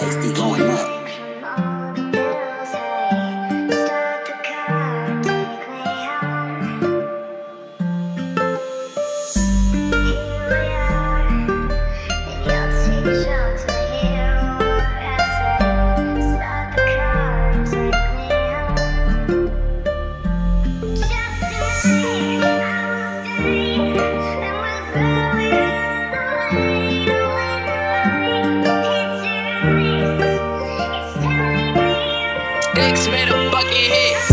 PhD going up. X made a bucket hit.